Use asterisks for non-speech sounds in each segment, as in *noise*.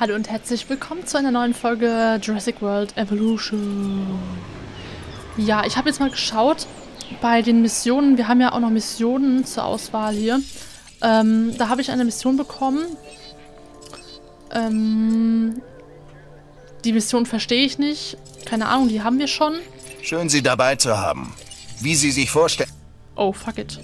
Hallo und herzlich willkommen zu einer neuen Folge Jurassic World Evolution. Ja, ich habe jetzt mal geschaut bei den Missionen. Wir haben ja auch noch Missionen zur Auswahl hier. Ähm, da habe ich eine Mission bekommen. Ähm, die Mission verstehe ich nicht. Keine Ahnung, die haben wir schon. Schön, Sie dabei zu haben. Wie Sie sich vorstellen... Oh, fuck it.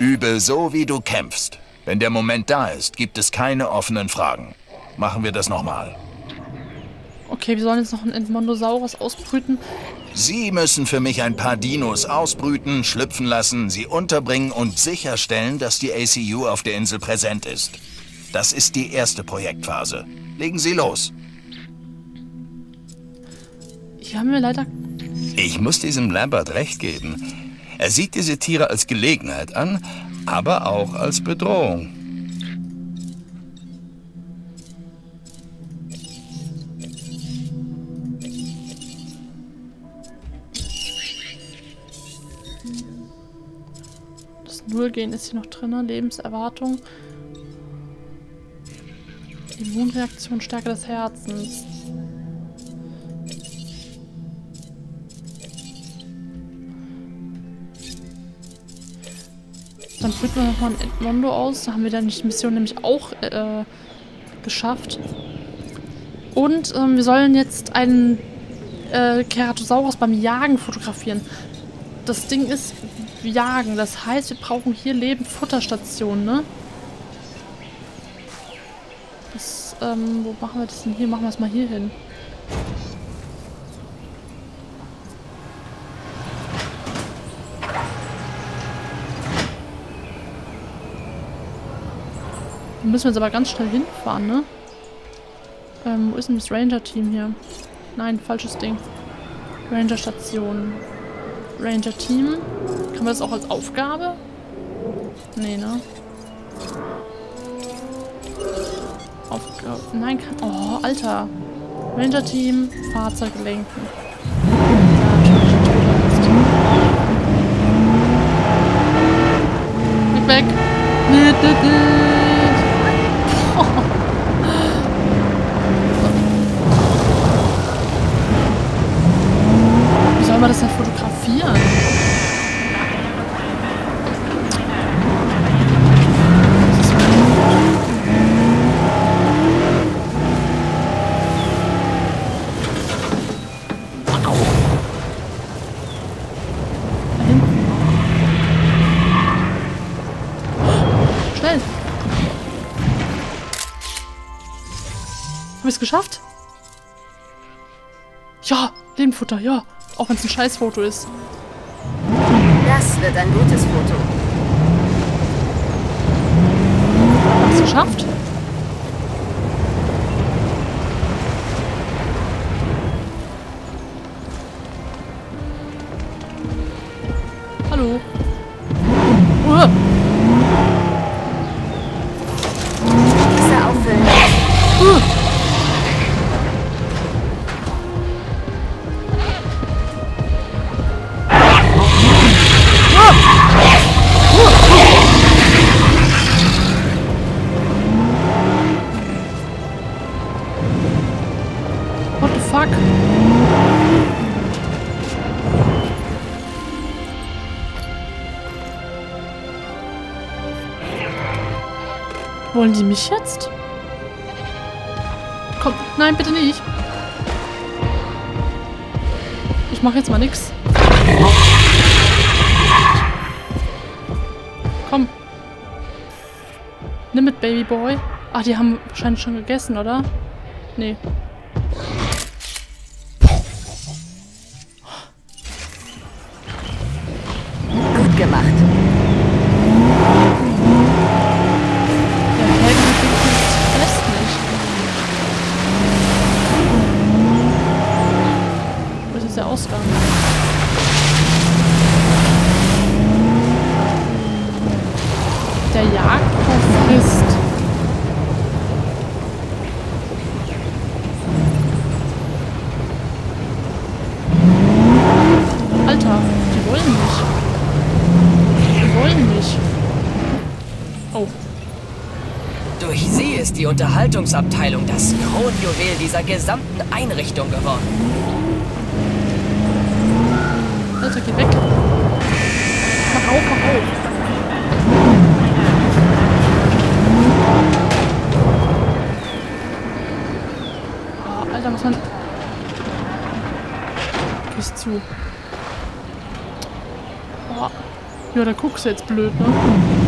Übe so, wie du kämpfst. Wenn der Moment da ist, gibt es keine offenen Fragen. Machen wir das nochmal. Okay, wir sollen jetzt noch einen Edmondosaurus ausbrüten. Sie müssen für mich ein paar Dinos ausbrüten, schlüpfen lassen, sie unterbringen und sicherstellen, dass die ACU auf der Insel präsent ist. Das ist die erste Projektphase. Legen Sie los. Hier haben wir leider... Ich muss diesem Lambert recht geben. Er sieht diese Tiere als Gelegenheit an, aber auch als Bedrohung. Das Nullgen ist hier noch drin, Lebenserwartung. Immunreaktion, Stärke des Herzens. Dann brüten wir nochmal ein Edmondo aus. Da haben wir dann die Mission nämlich auch äh, geschafft. Und ähm, wir sollen jetzt einen äh, Keratosaurus beim Jagen fotografieren. Das Ding ist Jagen. Das heißt, wir brauchen hier Leben-Futterstationen, ne? Das, ähm, wo machen wir das denn hier? Machen wir es mal hier hin. Müssen wir jetzt aber ganz schnell hinfahren, ne? Ähm, wo ist denn das Ranger-Team hier? Nein, falsches Ding. Ranger-Station. Ranger-Team. Kann man das auch als Aufgabe? Nee, ne? Aufgabe. Nein, kann. Oh, Alter. Ranger-Team, Fahrzeug lenken. Weg, weg. Hab ich's geschafft? Ja, Lebenfutter, ja. Auch wenn es ein Scheißfoto ist. Das wird ein gutes Foto. Hab ich's geschafft? Wollen die mich jetzt? Komm, nein, bitte nicht. Ich mache jetzt mal nix. Komm. Nimm mit, Babyboy. Ach, die haben wahrscheinlich schon gegessen, oder? Nee. Unterhaltungsabteilung das Kronjuwel dieser gesamten Einrichtung geworden. Alter, geh weg. Mach auf, mach auf. Oh, Alter, muss man... Gehst zu. Oh. Ja, da guckst du jetzt blöd, ne?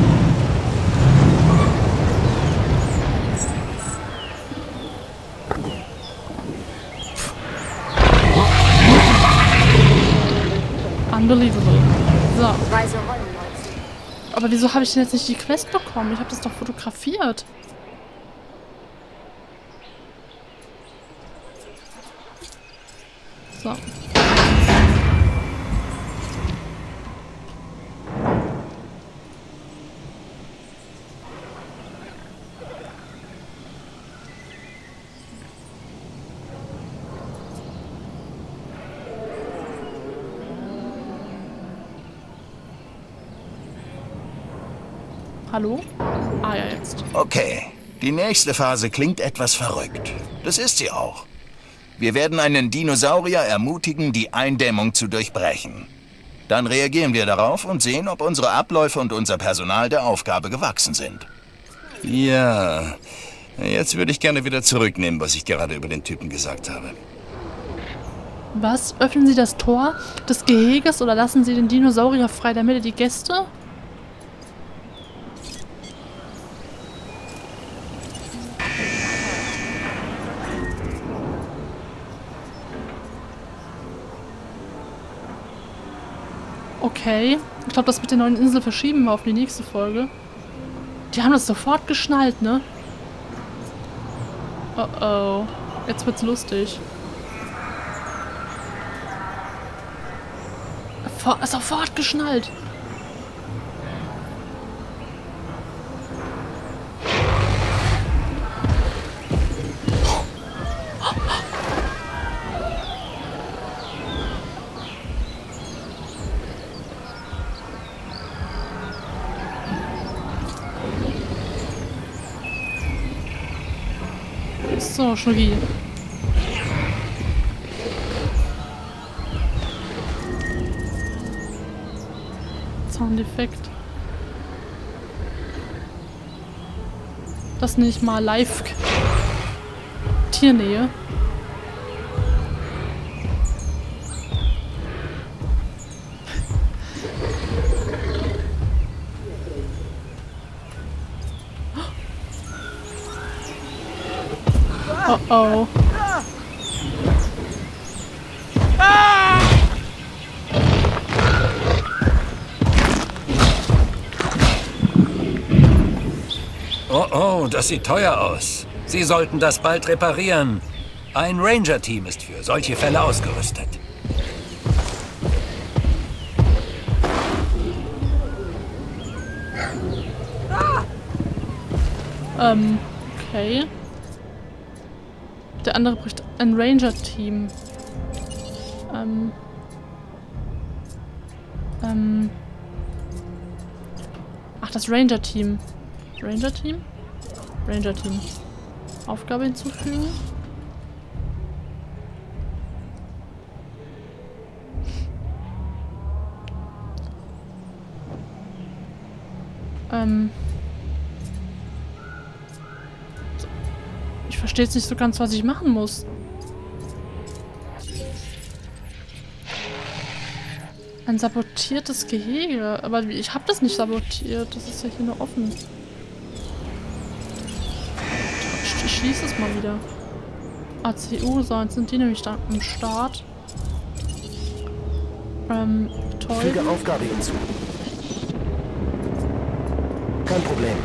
Aber wieso habe ich denn jetzt nicht die Quest bekommen? Ich habe das doch fotografiert. So. Hallo? Ah ja, jetzt. Okay, die nächste Phase klingt etwas verrückt. Das ist sie auch. Wir werden einen Dinosaurier ermutigen, die Eindämmung zu durchbrechen. Dann reagieren wir darauf und sehen, ob unsere Abläufe und unser Personal der Aufgabe gewachsen sind. Ja, jetzt würde ich gerne wieder zurücknehmen, was ich gerade über den Typen gesagt habe. Was? Öffnen Sie das Tor des Geheges oder lassen Sie den Dinosaurier frei, damit er die Gäste? Okay. Ich glaube, das mit der neuen Insel verschieben wir auf die nächste Folge. Die haben das sofort geschnallt, ne? Oh oh. Jetzt wird's lustig. For sofort geschnallt. Schnucki. Soundeffekt. Das nicht mal live. Tiernähe. Oh oh. Oh, oh, das sieht teuer aus. Sie sollten das bald reparieren. Ein Ranger-Team ist für solche Fälle ausgerüstet. Ähm, okay. Der andere bricht ein Ranger-Team. Ähm. Ähm. Ach, das Ranger-Team. Ranger-Team? Ranger-Team. Aufgabe hinzufügen. Ähm. Verstehe jetzt nicht so ganz, was ich machen muss. Ein sabotiertes Gehege. Aber ich habe das nicht sabotiert. Das ist ja hier nur offen. Ich, schließe es mal wieder. ACU, so, jetzt sind die nämlich da am Start. Ähm, toll. Füge Aufgabe hinzu. Kein Problem.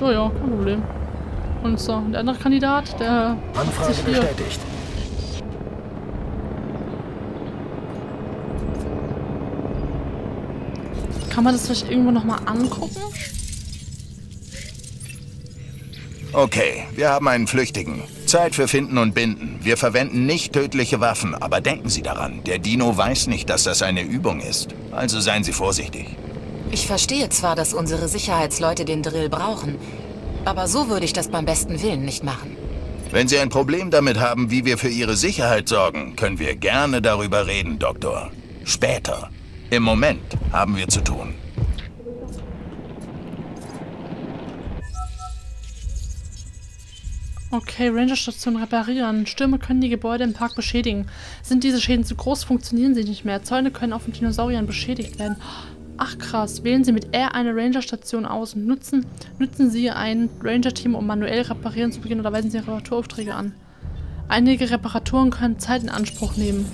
Ja, ja, kein Problem. Und so, der andere Kandidat, der Anfrage sich hier bestätigt. Kann man das vielleicht irgendwo nochmal angucken? Okay, wir haben einen Flüchtigen. Zeit für Finden und Binden. Wir verwenden nicht tödliche Waffen, aber denken Sie daran, der Dino weiß nicht, dass das eine Übung ist. Also seien Sie vorsichtig. Ich verstehe zwar, dass unsere Sicherheitsleute den Drill brauchen, aber so würde ich das beim besten Willen nicht machen. Wenn Sie ein Problem damit haben, wie wir für Ihre Sicherheit sorgen, können wir gerne darüber reden, Doktor. Später. Im Moment haben wir zu tun. Okay, Rangerstation reparieren. Stürme können die Gebäude im Park beschädigen. Sind diese Schäden zu groß, funktionieren sie nicht mehr. Zäune können auch von Dinosauriern beschädigt werden. Ach krass, wählen Sie mit R eine Rangerstation aus und nutzen, nutzen Sie ein Ranger-Team, um manuell reparieren zu beginnen oder weisen Sie Reparaturaufträge an. Einige Reparaturen können Zeit in Anspruch nehmen.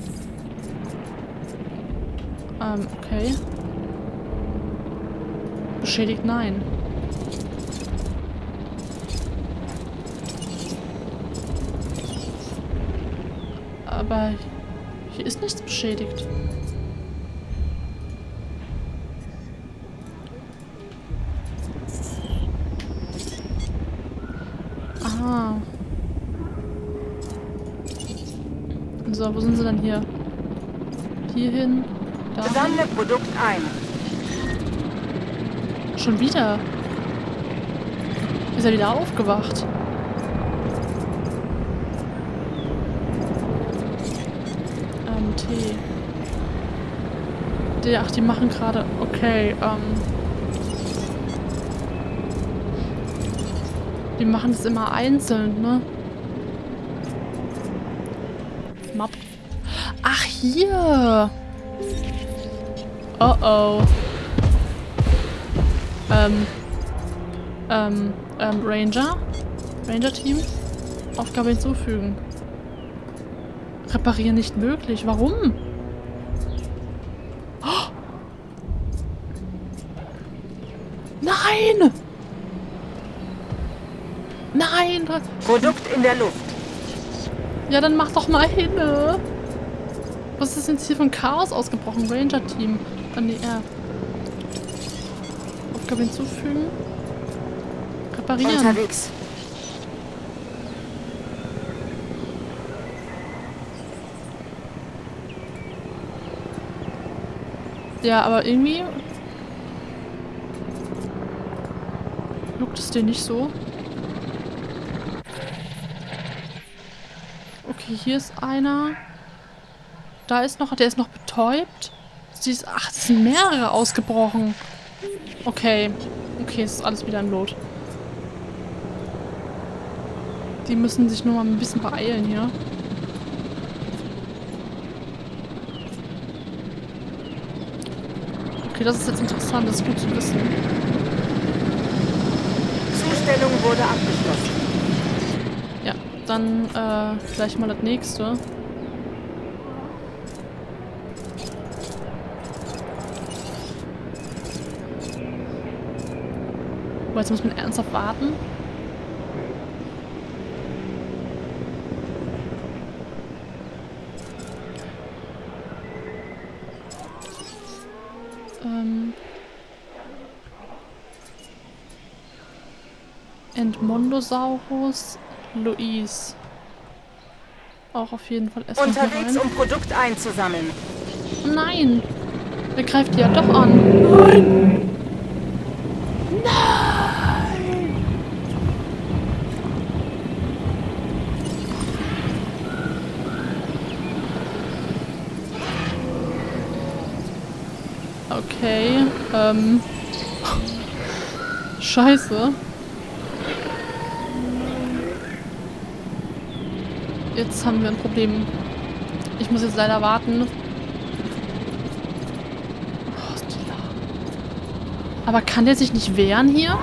Ähm, okay. Beschädigt nein. Aber hier ist nichts beschädigt. Wo sind sie denn hier? Hier hin. Da. Sammle Produkt ein. Schon wieder. Ist er wieder aufgewacht? Ähm, T. Die, ach, die machen gerade. Okay, ähm. Die machen das immer einzeln, ne? Map. Ach, hier! Oh oh. Ähm. Ähm, ähm, Ranger? Ranger-Team? Aufgabe hinzufügen. Reparieren nicht möglich. Warum? Oh! *gasps* Nein! Nein! Produkt in der Luft. Ja, dann mach doch mal hin. ne? Was ist jetzt hier von Chaos ausgebrochen? Ranger-Team. Dann die R. Aufgabe hinzufügen. Reparieren. Unterwegs. Ja, aber irgendwie... Juckt es dir nicht so? Okay, hier ist einer. Da ist noch... Der ist noch betäubt. Sie ist, ach, es sind mehrere ausgebrochen. Okay. Okay, es ist alles wieder im Lot. Die müssen sich nur mal ein bisschen beeilen hier. Okay, das ist jetzt interessant. Das ist gut zu wissen. Zustellung wurde abgeschlossen. Ja, dann äh, gleich mal das nächste. Aber jetzt muss man ernsthaft warten. Ähm. Entmondosaurus Louise. Auch auf jeden Fall erstmal Unterwegs, um Produkt einzusammeln. Nein! Er greift die ja doch an. Nein! Okay, ähm. Scheiße. Jetzt haben wir ein Problem. Ich muss jetzt leider warten. Aber kann der sich nicht wehren hier?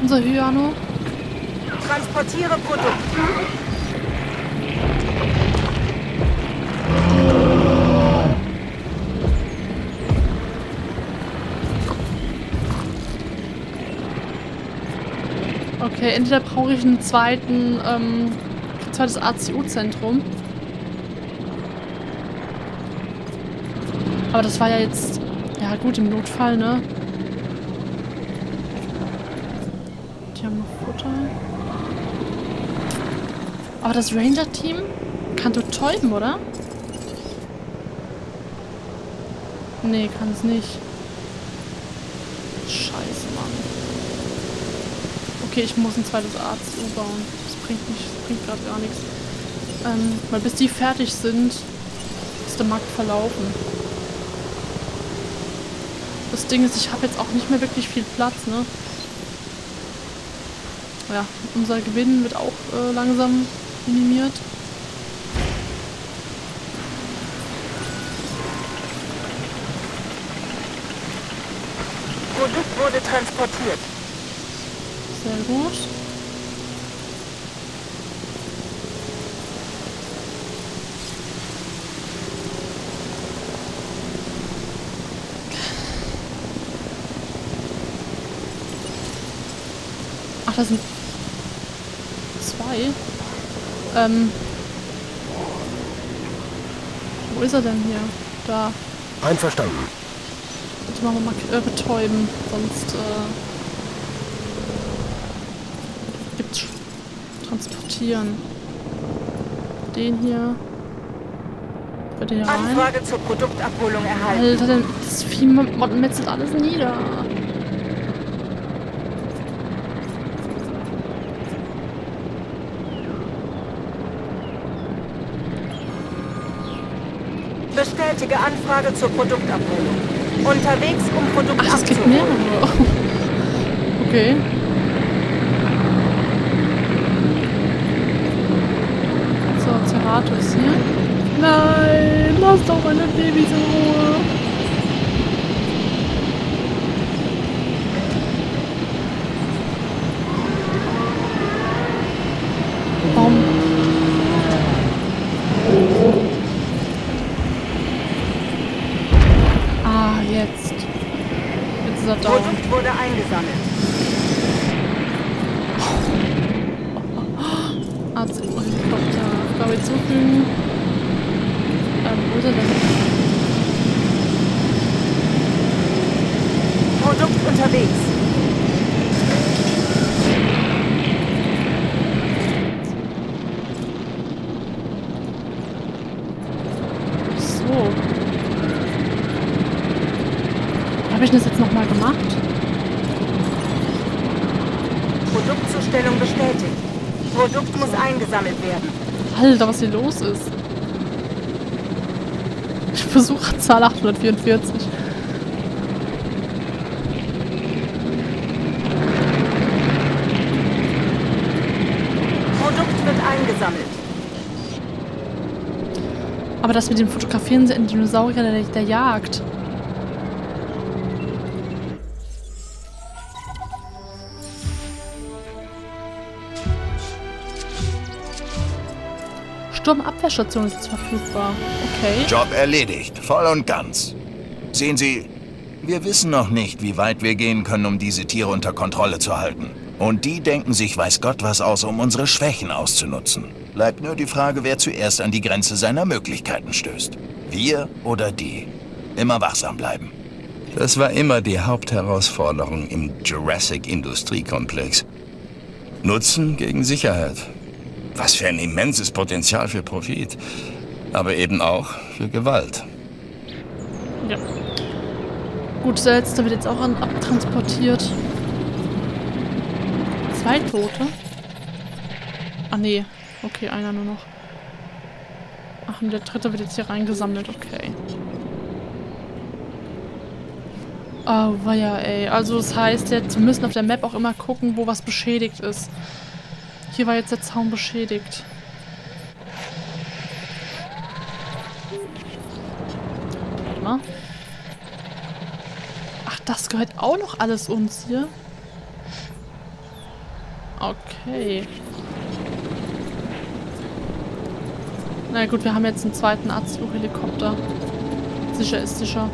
Unser Hyano? Transportiere Produkt. Okay, entweder brauche ich einen zweiten, ähm, zweites ACU-Zentrum. Aber das war ja jetzt, ja gut, im Notfall, ne? Die haben noch Futter. Aber das Ranger-Team kann betäuben, oder? Nee, kann es nicht. Scheiße, Mann. Okay, ich muss ein zweites Arzt umbauen. Das bringt nicht, das bringt gerade gar nichts. Ähm, weil bis die fertig sind, ist der Markt verlaufen. Das Ding ist, ich habe jetzt auch nicht mehr wirklich viel Platz, ne? Ja, unser Gewinn wird auch äh, langsam minimiert. Produkt wurde transportiert. Gut. Ach, das sind zwei. Ähm. Wo ist er denn hier? Da. Einverstanden. Jetzt machen wir mal äh, betäuben, sonst äh, transportieren. Den hier. Bei den rein. Anfrage zur Produktabholung erhalten. Alter, das Vieh metzelt alles nieder. Bestätige Anfrage zur Produktabholung. Unterwegs, um Produkt Ach, das geht abzuholen. mehrere. *laughs* okay. So, Nein, lass doch meine Babys in Ruhe. Warum? Ah, jetzt. Jetzt ist er down. Produkt wurde eingesammelt. Arzt im Helikopter. Aufgabe hinzufügen. Ähm, wo ist er denn? Produkt unterwegs. So. Habe ich das jetzt nochmal gemacht? Produktzustellung bestätigt. Produkt muss eingesammelt werden. Alter, was hier los ist. Besucherzahl 844. Produkt wird eingesammelt. Aber das mit dem Fotografieren sind Dinosaurier der, der Jagd. Sturmabwehrstation ist jetzt verfügbar. Okay. Job erledigt, voll und ganz. Sehen Sie, wir wissen noch nicht, wie weit wir gehen können, um diese Tiere unter Kontrolle zu halten. Und die denken sich weiß Gott was aus, um unsere Schwächen auszunutzen. Bleibt nur die Frage, wer zuerst an die Grenze seiner Möglichkeiten stößt. Wir oder die. Immer wachsam bleiben. Das war immer die Hauptherausforderung im Jurassic Industriekomplex. Nutzen gegen Sicherheit. Was für ein immenses Potenzial für Profit. Aber eben auch für Gewalt. Ja. Gut, der letzte wird jetzt auch an, abtransportiert. Zwei Tote? Ah, nee. Okay, einer nur noch. Ach, und der dritte wird jetzt hier reingesammelt. Okay. Oh, weia, ey. Also, das heißt jetzt, wir müssen auf der Map auch immer gucken, wo was beschädigt ist. Hier war jetzt der Zaun beschädigt. Warte mal. Ach, das gehört auch noch alles uns hier? Okay. Na gut, wir haben jetzt einen zweiten Arztflughelikopter. Sicher ist sicher.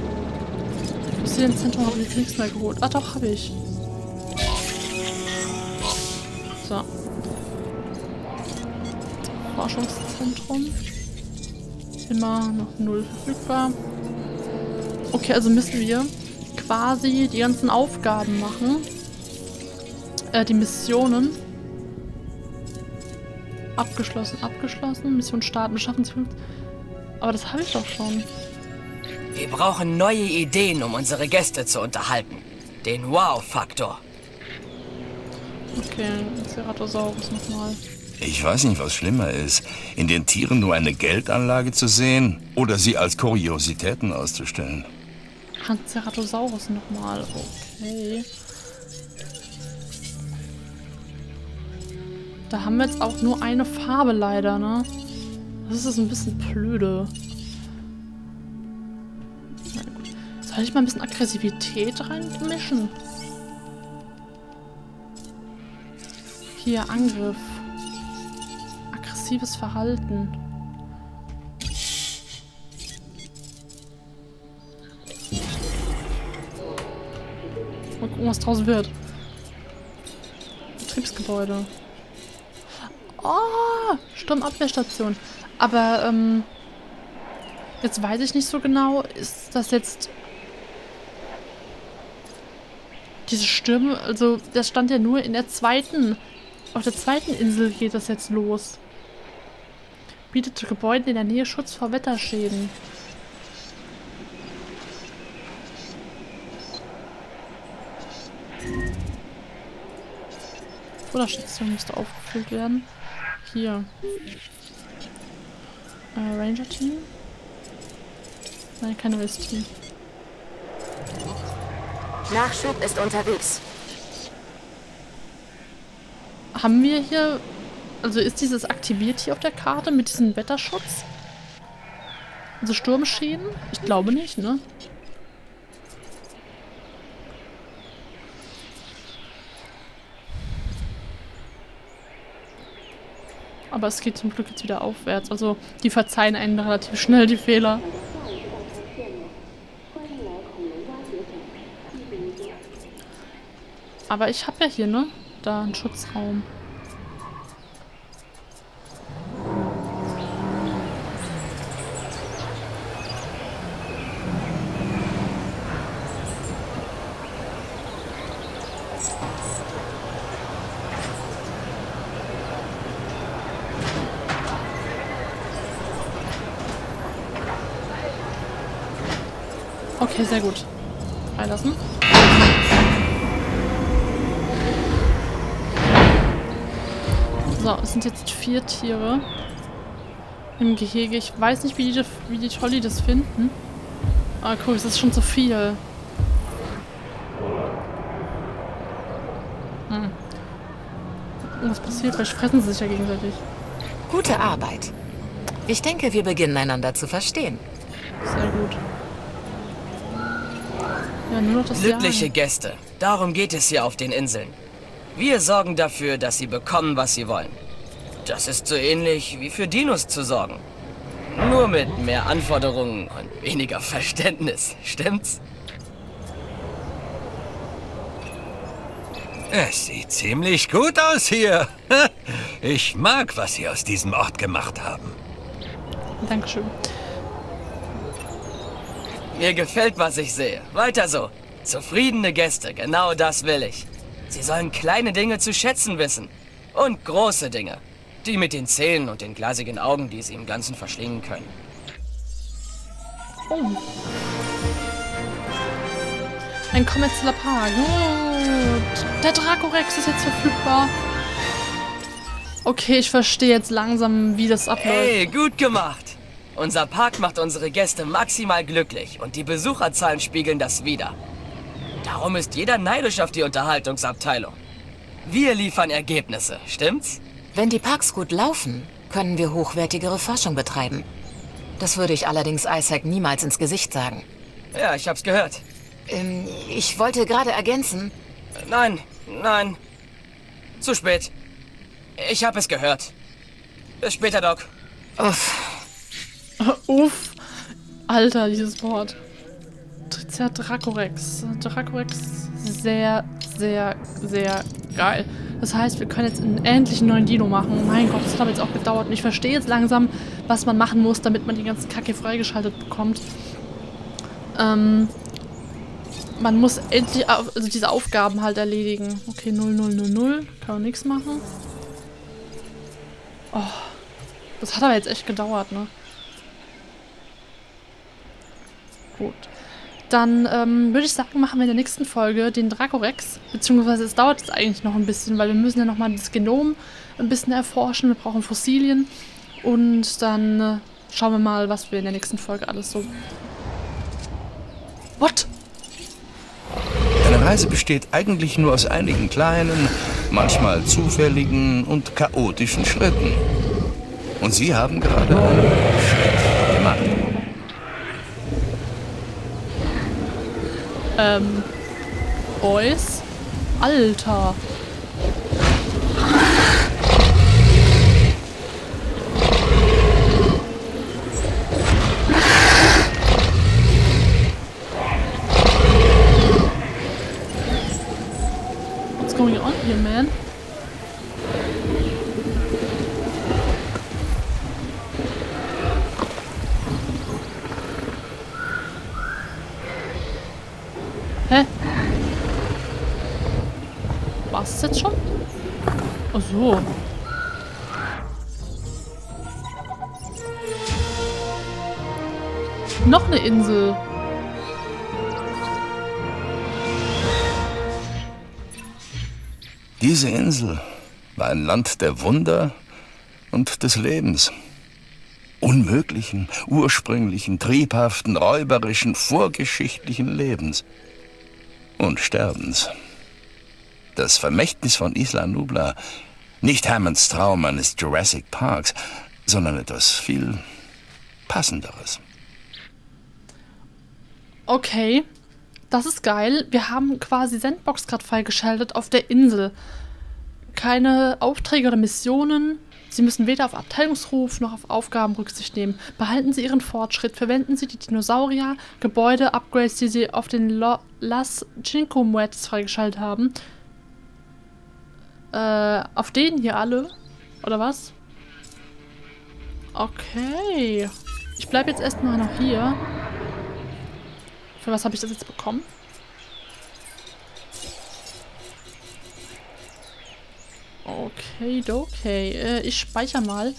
Fossilienzentrum habe ich nichts mehr geholt. Ah doch, habe ich. So. Forschungszentrum. Immer noch null verfügbar. Okay, also müssen wir quasi die ganzen Aufgaben machen. Äh, die Missionen. Abgeschlossen, abgeschlossen. Mission starten, beschaffen Sie. Aber das habe ich doch schon. Wir brauchen neue Ideen, um unsere Gäste zu unterhalten. Den Wow-Faktor. Okay, Ceratosaurus nochmal. Ich weiß nicht, was schlimmer ist. In den Tieren nur eine Geldanlage zu sehen oder sie als Kuriositäten auszustellen. Ceratosaurus nochmal. Okay. Da haben wir jetzt auch nur eine Farbe leider, ne? Das ist ein bisschen blöde. Soll ich mal ein bisschen Aggressivität reinmischen? Hier, Angriff. Aggressives Verhalten. Mal gucken, was draußen wird. Betriebsgebäude. Oh, Sturmabwehrstation. Aber, ähm, jetzt weiß ich nicht so genau, ist das jetzt diese Stürme, also das stand ja nur in der zweiten, auf der zweiten Insel geht das jetzt los. Bietet Gebäuden in der Nähe Schutz vor Wetterschäden. Futterstation müsste aufgefüllt werden. Hier. Äh, Ranger-Team? Nein, kein Rest-Team. Nachschub ist unterwegs. Haben wir hier... Also ist dieses aktiviert hier auf der Karte mit diesem Wetterschutz? Also Sturmschäden? Ich glaube nicht, ne? Aber es geht zum Glück jetzt wieder aufwärts. Also die verzeihen einen relativ schnell die Fehler. Aber ich habe ja hier, ne? Da einen Schutzraum. Sehr gut. Freilassen. So, es sind jetzt vier Tiere im Gehege. Ich weiß nicht, wie die, wie die Tolli das finden. Ah, cool, es ist schon zu viel. Hm. Was passiert? Vielleicht fressen sie sich ja gegenseitig. Gute Arbeit. Ich denke, wir beginnen einander zu verstehen. Sehr gut. Ja, nur noch das Glückliche Jagen. Gäste. Darum geht es hier auf den Inseln. Wir sorgen dafür, dass sie bekommen, was sie wollen. Das ist so ähnlich wie für Dinos zu sorgen. Nur mit mehr Anforderungen und weniger Verständnis, stimmt's? Es sieht ziemlich gut aus hier. *laughs* Ich mag, was Sie aus diesem Ort gemacht haben. Dankeschön. Mir gefällt, was ich sehe. Weiter so. Zufriedene Gäste, genau das will ich. Sie sollen kleine Dinge zu schätzen wissen. Und große Dinge. Die mit den Zähnen und den glasigen Augen, die sie im Ganzen verschlingen können. Oh. Ein kommerzieller Park. Gut. Der Dracorex ist jetzt verfügbar. Okay, ich verstehe jetzt langsam, wie das abläuft. Hey, gut gemacht. Unser Park macht unsere Gäste maximal glücklich und die Besucherzahlen spiegeln das wider. Darum ist jeder neidisch auf die Unterhaltungsabteilung. Wir liefern Ergebnisse, stimmt's? Wenn die Parks gut laufen, können wir hochwertigere Forschung betreiben. Das würde ich allerdings Isaac niemals ins Gesicht sagen. Ja, ich hab's gehört. Ähm, ich wollte gerade ergänzen. Nein, nein. Zu spät. Ich hab es gehört. Bis später, Doc. Uff. *laughs* Uff. Alter, dieses Wort. Tricia Dracorex. Dracorex, sehr, sehr, sehr geil. Das heißt, wir können jetzt einen endlichen neuen Dino machen. Mein Gott, das hat aber jetzt auch gedauert. Und ich verstehe jetzt langsam, was man machen muss, damit man die ganzen Kacke freigeschaltet bekommt. Ähm, man muss endlich also diese Aufgaben halt erledigen. Okay, 0000. Kann man nichts machen. Oh, das hat aber jetzt echt gedauert, ne? Gut. Dann ähm, würde ich sagen, machen wir in der nächsten Folge den Dracorex. Beziehungsweise es dauert jetzt eigentlich noch ein bisschen, weil wir müssen ja nochmal das Genom ein bisschen erforschen. Wir brauchen Fossilien. Und dann äh, schauen wir mal, was wir in der nächsten Folge alles so... What? Deine Reise besteht eigentlich nur aus einigen kleinen, manchmal zufälligen und chaotischen Schritten. Und Sie haben gerade einen Schritt gemacht. Ähm... Boys? Alter. War ein Land der Wunder und des Lebens. Unmöglichen, ursprünglichen, triebhaften, räuberischen, vorgeschichtlichen Lebens und Sterbens. Das Vermächtnis von Isla Nubla, nicht Hammonds Traum eines Jurassic Parks, sondern etwas viel Passenderes. Okay, das ist geil. Wir haben quasi Sandbox gerade freigeschaltet auf der Insel. Keine Aufträge oder Missionen. Sie müssen weder auf Abteilungsruf noch auf Aufgaben Rücksicht nehmen. Behalten Sie Ihren Fortschritt. Verwenden Sie die Dinosaurier, Gebäude, Upgrades, die Sie auf den Lo Las Cinco Muertes freigeschaltet haben. Äh, auf denen hier alle? Oder was? Okay. Ich bleibe jetzt erstmal noch hier. Für was habe ich das jetzt bekommen? Okay, okay. Äh, ich speichere mal.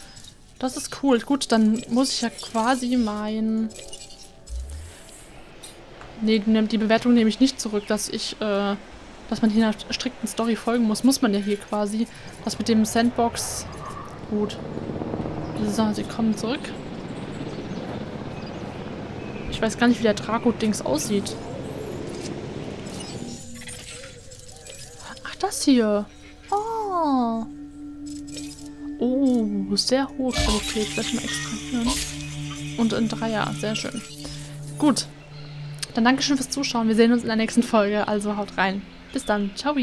Das ist cool. Gut, dann muss ich ja quasi mein... Nee, die Bewertung nehme ich nicht zurück, dass ich, äh, dass man hier einer strikten Story folgen muss. Muss man ja hier quasi. Das mit dem Sandbox... Gut. So, sie kommen zurück. Ich weiß gar nicht, wie der Draco-Dings aussieht. Ach, das hier. Oh. Sehr hohe Qualität. Vielleicht mal extrahieren. Und ein Dreier. Sehr schön. Gut. Dann Dankeschön fürs Zuschauen. Wir sehen uns in der nächsten Folge. Also haut rein. Bis dann. Ciao.